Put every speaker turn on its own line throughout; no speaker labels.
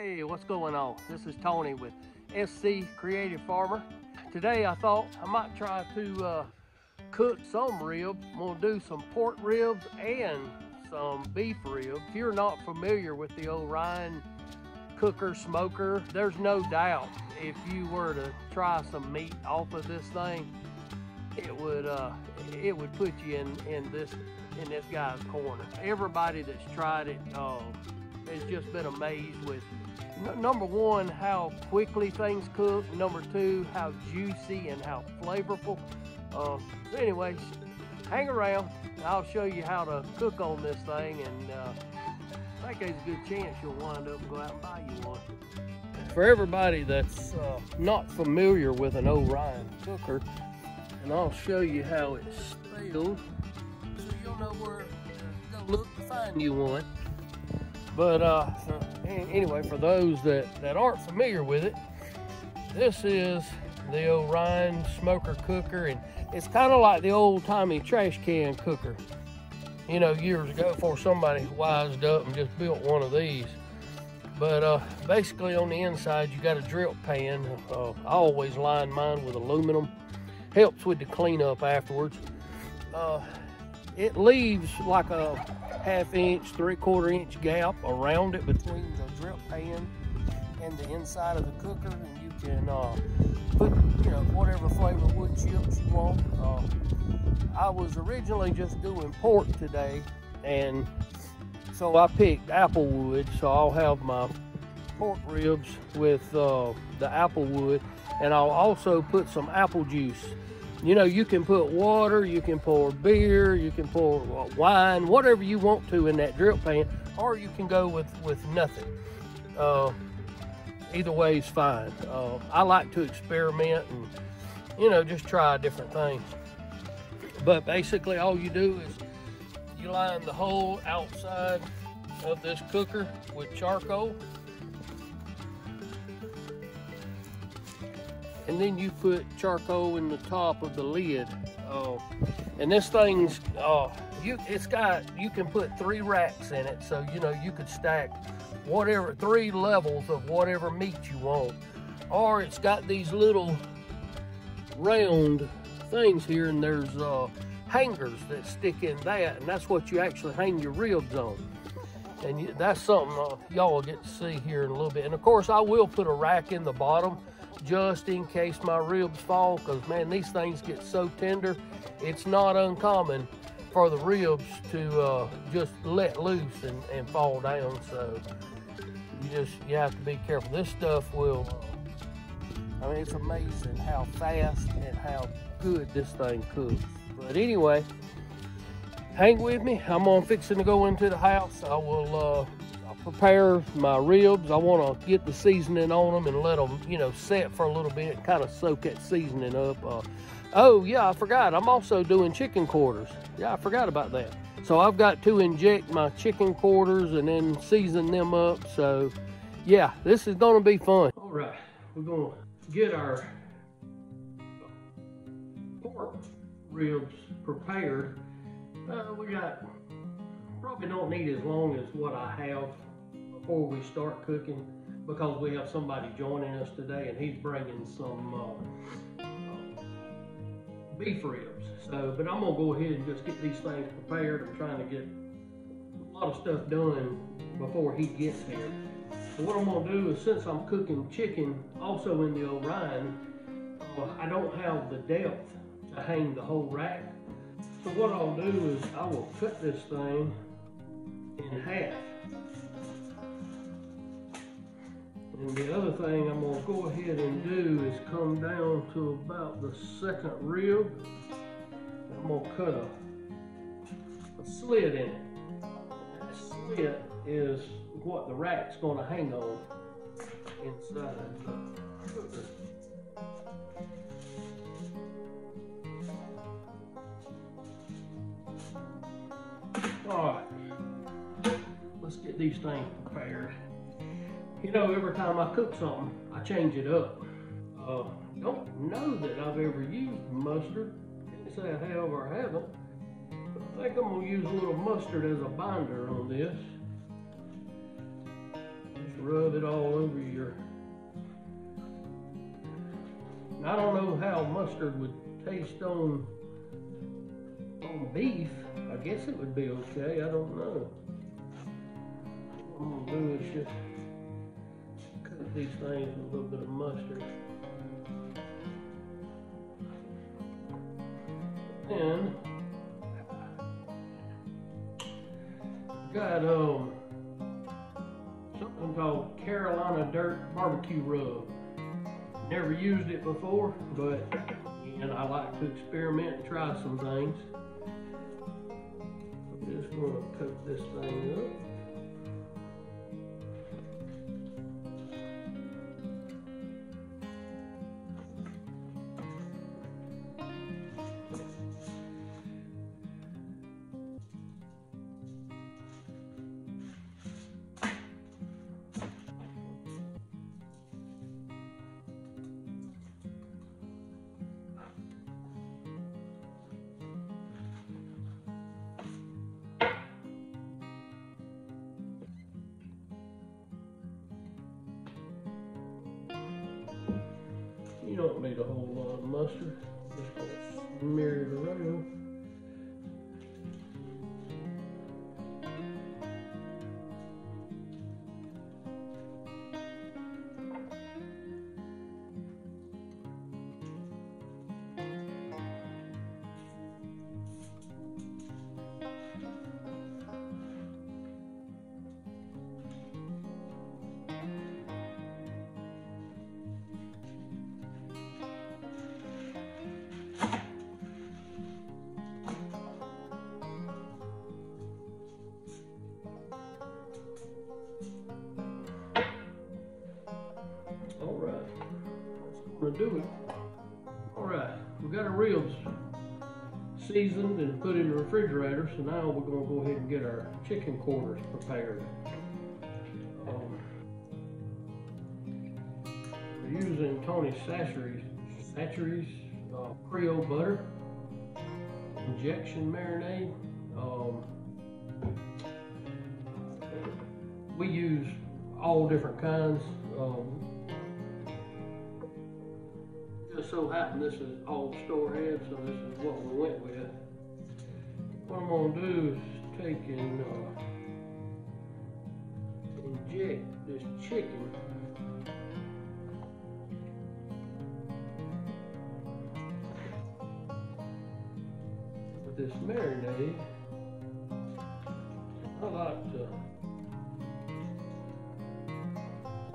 Hey, what's going on? This is Tony with SC Creative Farmer. Today I thought I might try to uh, cook some ribs. I'm gonna do some pork ribs and some beef ribs. If you're not familiar with the Orion cooker smoker, there's no doubt if you were to try some meat off of this thing, it would uh, it would put you in in this in this guy's corner. Everybody that's tried it uh, has just been amazed with number one how quickly things cook. Number two how juicy and how flavorful. So anyways, hang around. I'll show you how to cook on this thing and. Uh, I think there's a good chance you'll wind up and go out and buy you one. For everybody that's uh, not familiar with an Orion cooker, and I'll show you how it's spelled so you'll know where to go look to find you one. But uh, anyway, for those that, that aren't familiar with it, this is the Orion smoker cooker, and it's kind of like the old-timey trash can cooker you know, years ago before somebody wised up and just built one of these. But uh, basically on the inside, you got a drip pan. Uh, I always line mine with aluminum. Helps with the cleanup afterwards. Uh, it leaves like a half inch, three quarter inch gap around it between the drip pan and the inside of the cooker. And you can uh, put, you know, whatever flavor wood chips you want. Uh, I was originally just doing pork today, and so I picked apple wood. So I'll have my pork ribs with uh, the apple wood, and I'll also put some apple juice. You know, you can put water, you can pour beer, you can pour wine, whatever you want to in that drip pan, or you can go with, with nothing. Uh, either way is fine. Uh, I like to experiment and, you know, just try different things. But basically all you do is you line the whole outside of this cooker with charcoal. And then you put charcoal in the top of the lid. Uh, and this thing's, uh, you, it's got, you can put three racks in it. So, you know, you could stack whatever, three levels of whatever meat you want. Or it's got these little round things here and there's uh, hangers that stick in that and that's what you actually hang your ribs on. And that's something uh, y'all will get to see here in a little bit. And of course I will put a rack in the bottom just in case my ribs fall because man these things get so tender it's not uncommon for the ribs to uh, just let loose and, and fall down so you just you have to be careful this stuff will I mean it's amazing how fast and how good this thing cooks. But anyway, hang with me. I'm on fixing to go into the house. I will uh, prepare my ribs. I want to get the seasoning on them and let them, you know, set for a little bit, kind of soak that seasoning up. Uh, oh, yeah, I forgot. I'm also doing chicken quarters. Yeah, I forgot about that. So I've got to inject my chicken quarters and then season them up. So, yeah, this is going to be fun. All right, we're going to get our pork ribs prepared. Uh, we got, probably don't need as long as what I have before we start cooking because we have somebody joining us today and he's bringing some uh, uh, beef ribs. So, but I'm gonna go ahead and just get these things prepared. I'm trying to get a lot of stuff done before he gets here. So what I'm gonna do is since I'm cooking chicken also in the Orion, uh, I don't have the depth to hang the whole rack. So what I'll do is I will cut this thing in half. And the other thing I'm gonna go ahead and do is come down to about the second rib. I'm gonna cut a, a slit in it. That slit is what the rack's gonna hang on inside. All right, let's get these things prepared. You know, every time I cook something, I change it up. Uh, don't know that I've ever used mustard. Can't say I have or I haven't. But I think I'm gonna use a little mustard as a binder on this. Just rub it all over your. I don't know how mustard would taste on on beef. I guess it would be okay. I don't know. I'm gonna do is just cut these things with a little bit of mustard. Then I got um something called Carolina Dirt Barbecue Rub. Never used it before, but and I like to experiment and try some things. I'm just gonna cook this thing up. Don't need a whole lot of mustard. Just gonna smear it around. That's gonna do it. All right, we got our ribs seasoned and put in the refrigerator, so now we're gonna go ahead and get our chicken quarters prepared. Um, we're using Tony Chachere's, Chachere's uh, Creole butter, injection marinade. Um, we use all different kinds. Um, so happened this is all store head, so this is what we went with. What I'm gonna do is take and uh, inject this chicken. With this marinade, I like to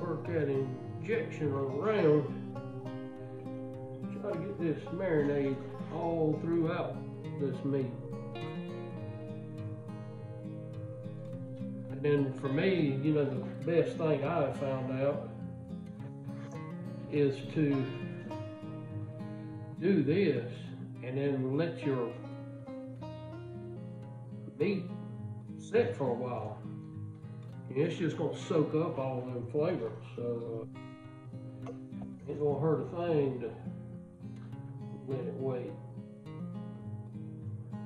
work that injection around this marinade all throughout this meat. And then for me, you know, the best thing I have found out is to do this and then let your meat sit for a while. And it's just gonna soak up all them flavors. So uh, ain't gonna hurt a thing to let it wait.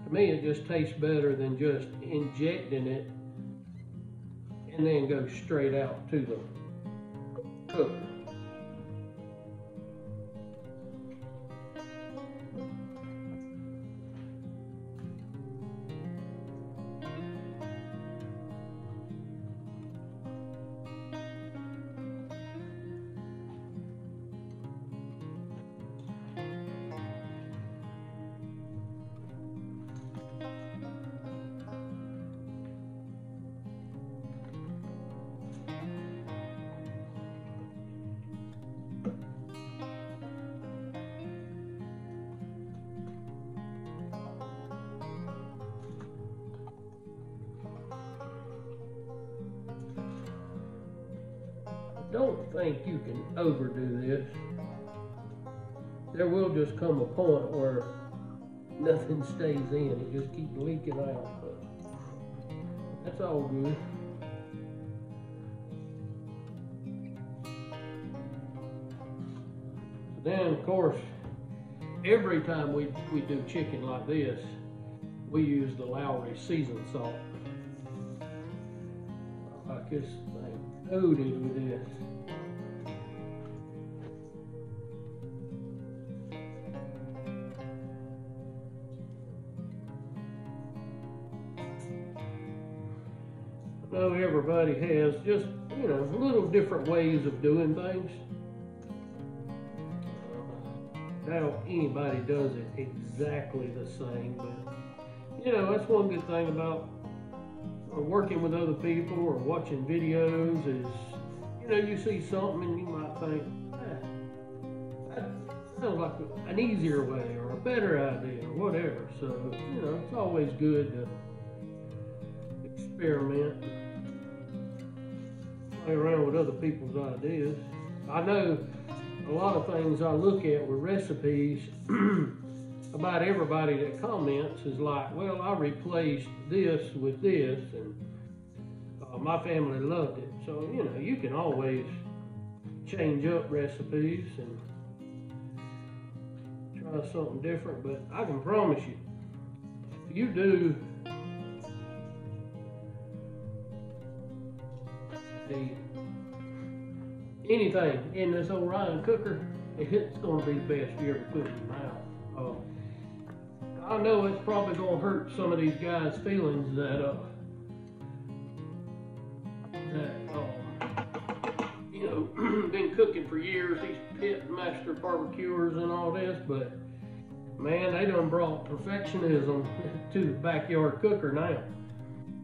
To me, it just tastes better than just injecting it and then go straight out to the cooker. Don't think you can overdo this. There will just come a point where nothing stays in. It just keeps leaking out. But that's all good. Then, of course, every time we, we do chicken like this, we use the Lawry's seasoned salt. Like this thing. Loaded with this. I know everybody has just, you know, little different ways of doing things. Now anybody does it exactly the same, but you know, that's one good thing about uh, working with other people or watching videos is, you know, you see something and you might think, eh, that sounds like an easier way or a better idea or whatever. So, you know, it's always good to experiment, play around with other people's ideas. I know a lot of things I look at with recipes about everybody that comments is like, well, I replaced this with this, and uh, my family loved it. So, you know, you can always change up recipes and try something different, but I can promise you, if you do anything in this Orion cooker, it's going to be the best you ever put in your mouth. I know it's probably gonna hurt some of these guys' feelings that uh that uh, you know been cooking for years, these pit master barbecuers and all this, but man, they done brought perfectionism to the backyard cooker now.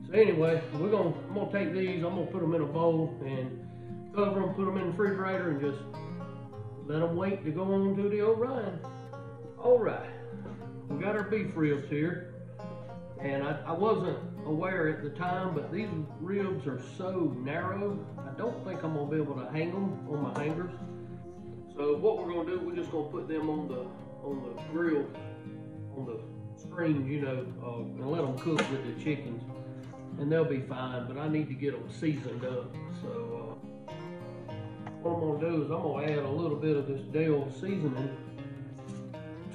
So anyway, we're gonna I'm gonna take these, I'm gonna put them in a bowl and cover them, put them in the refrigerator, and just let them wait to go on to the Orion. All right we got our beef ribs here. And I, I, wasn't aware at the time, but these ribs are so narrow, I don't think I'm gonna be able to hang them on my hangers. So what we're gonna do, we're just gonna put them on the on the grill, on the screen, you know, uh, and let them cook with the chickens, and they'll be fine. But I need to get them seasoned up. So uh, what I'm gonna do is I'm gonna add a little bit of this Dale seasoning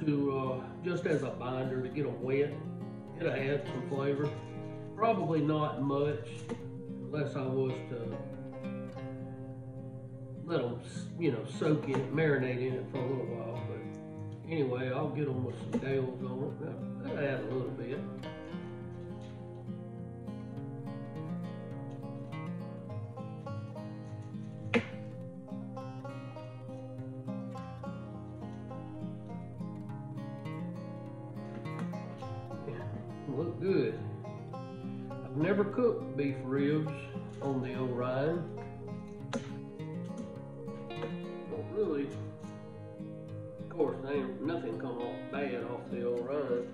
to uh, just as a binder to get them wet. It'll add some flavor. Probably not much unless I was to let them, you know, soak in it, marinate in it for a little while. But anyway, I'll get them with some Dale's on it. Beef ribs on the Orion. Don't really. Of course, ain't nothing come off bad off the Orion.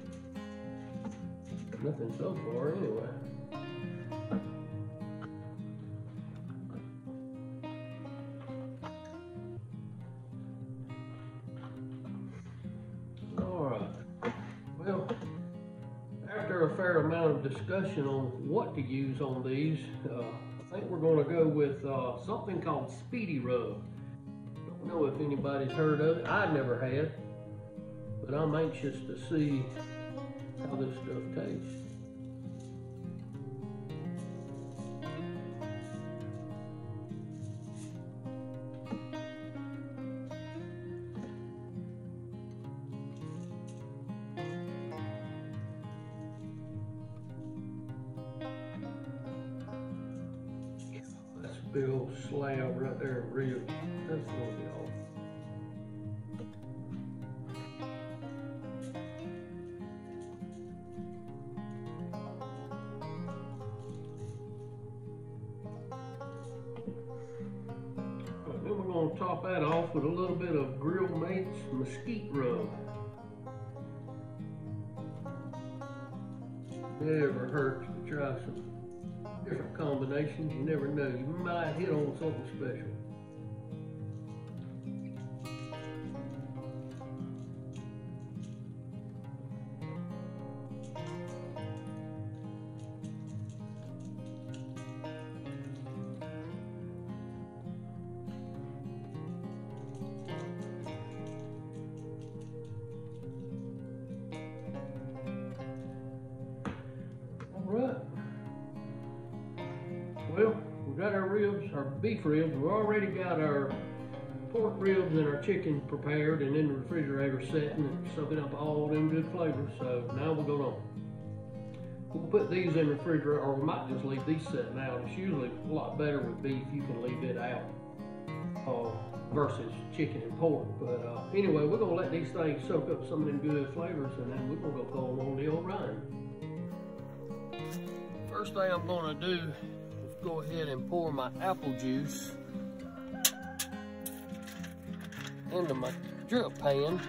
Nothing so far, anyway. Fair amount of discussion on what to use on these. Uh, I think we're going to go with uh, something called Speedy Rub. Don't know if anybody's heard of it. I never had, but I'm anxious to see how this stuff tastes. Going to top that off with a little bit of Grill Mates Mesquite Rub. Never hurts to try some different combinations. You never know. You might hit on something special. Our beef ribs. We've already got our pork ribs and our chicken prepared and in the refrigerator setting and soaking up all them good flavors. So now we're going on. we'll put these in the refrigerator or we might just leave these sitting out. It's usually a lot better with beef. You can leave it out uh, versus chicken and pork. But uh, anyway, we're gonna let these things soak up some of them good flavors and then we're gonna go throw them on the Orion. First thing I'm gonna do is go ahead and pour my apple juice into my drip pan.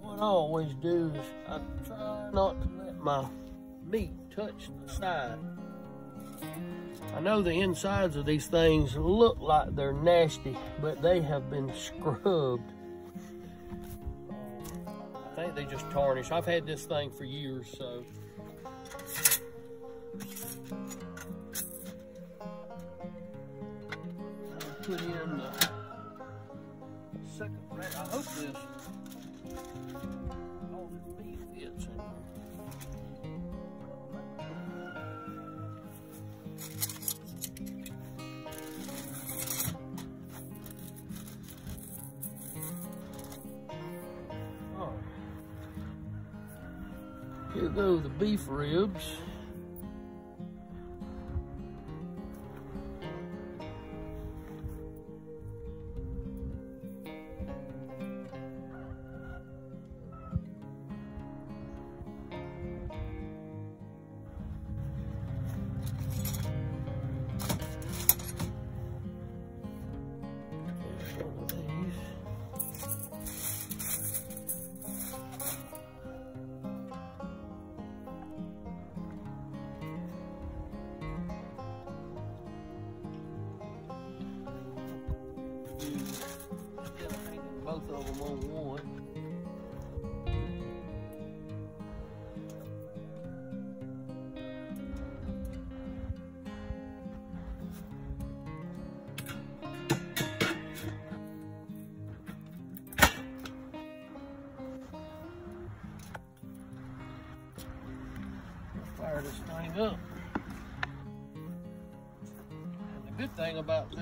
What I always do is I try not to let my meat touch the side. I know the insides of these things look like they're nasty, but they have been scrubbed. I think they just tarnish. I've had this thing for years, so put in the second rack. I hope this all this meat fits in. Here go the beef ribs.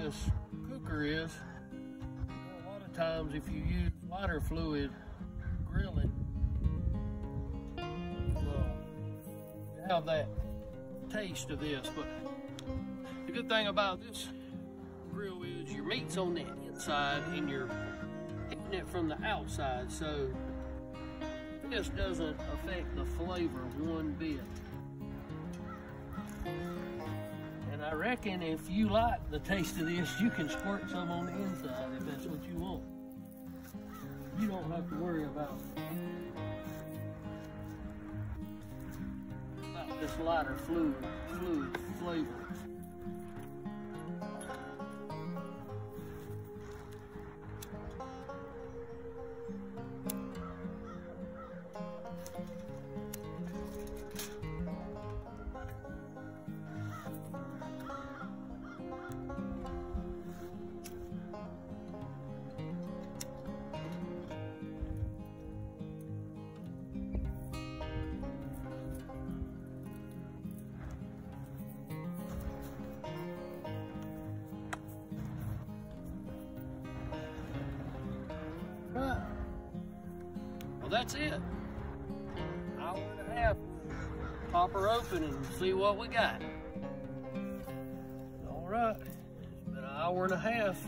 This cooker is, a lot of times if you use lighter fluid grilling, you have that taste of this. But the good thing about this grill is your meat's on the inside and you're hitting it from the outside. So this doesn't affect the flavor one bit. I reckon if you like the taste of this, you can squirt some on the inside if that's what you want. You don't have to worry about, about this lighter fluid, fluid flavor. That's it. Hour and a half. Pop her open and see what we got. All right. It's been an hour and a half.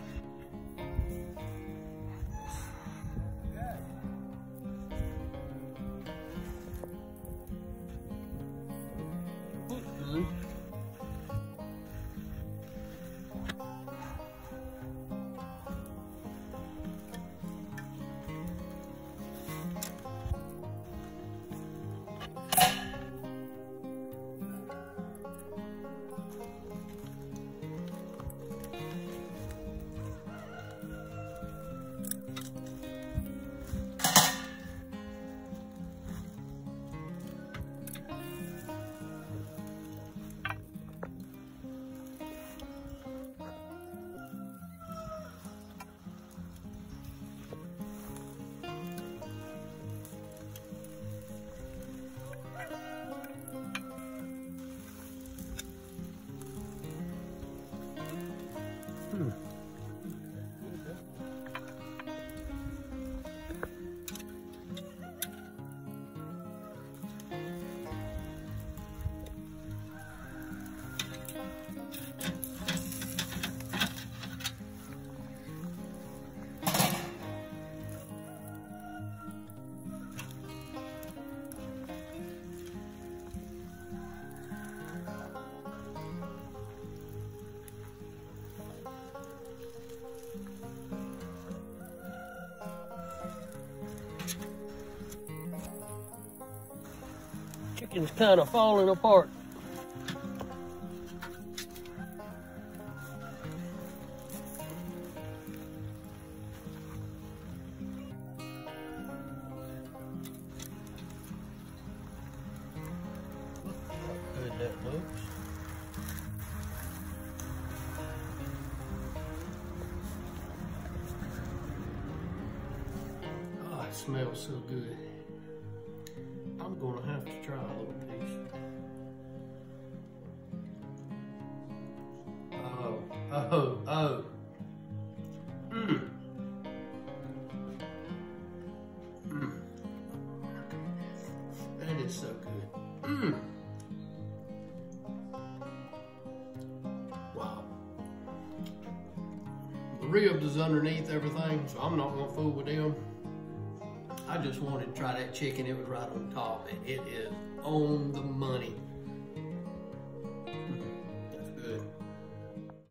Chicken's kind of falling apart. Oh, it smells so good. I'm gonna have to try a little piece. Oh, oh, oh. Mmm. Mmm. That is so good. Mmm. Wow. The ribs is underneath everything, so I'm not gonna fool with them. I just wanted to try that chicken. It was right on top, and it is on the money.